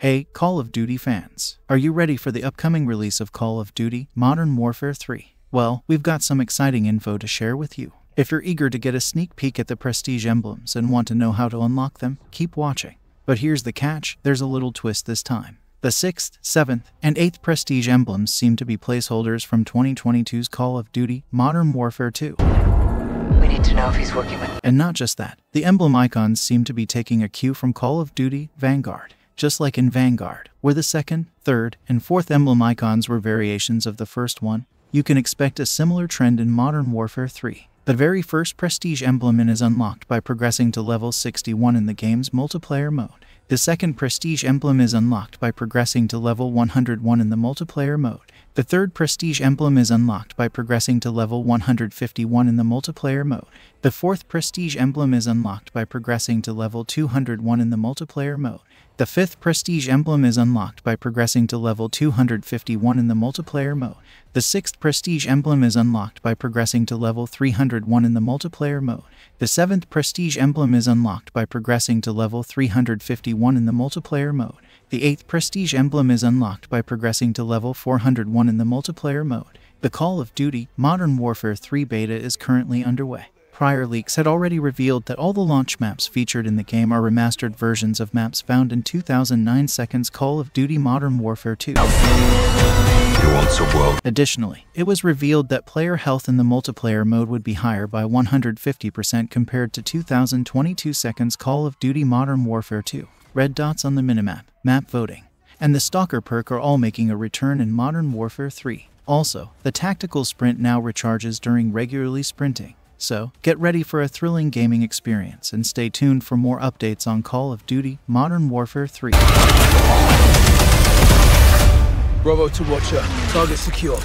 Hey, Call of Duty fans. Are you ready for the upcoming release of Call of Duty Modern Warfare 3? Well, we've got some exciting info to share with you. If you're eager to get a sneak peek at the prestige emblems and want to know how to unlock them, keep watching. But here's the catch there's a little twist this time. The 6th, 7th, and 8th prestige emblems seem to be placeholders from 2022's Call of Duty Modern Warfare 2. We need to know if he's working with. And not just that, the emblem icons seem to be taking a cue from Call of Duty Vanguard just like in Vanguard, where the second, third, and fourth emblem icons were variations of the first one, you can expect a similar trend in Modern Warfare 3. The very first prestige emblem is unlocked by progressing to level 61 in the game's multiplayer mode. The second prestige emblem is unlocked by progressing to level 101 in the multiplayer mode. The third prestige emblem is unlocked by progressing to level 151 in the multiplayer mode. The fourth prestige emblem is unlocked by progressing to level 201 in the multiplayer mode. The fifth prestige emblem is unlocked by progressing to level 251 in the multiplayer mode. The sixth prestige emblem is unlocked by progressing to level 301 in the multiplayer mode. The seventh prestige emblem is unlocked by progressing to level 351 in the multiplayer mode. The eighth prestige emblem is unlocked by progressing to level 401 in the multiplayer mode. The Call of Duty Modern Warfare 3 beta is currently underway. Prior leaks had already revealed that all the launch maps featured in the game are remastered versions of maps found in 2009 Second's Call of Duty Modern Warfare 2. Additionally, it was revealed that player health in the multiplayer mode would be higher by 150% compared to 2022 Second's Call of Duty Modern Warfare 2. Red dots on the minimap, map voting, and the Stalker perk are all making a return in Modern Warfare 3. Also, the tactical sprint now recharges during regularly sprinting. So, get ready for a thrilling gaming experience and stay tuned for more updates on Call of Duty Modern Warfare 3. Bravo to Watcher. Target secure.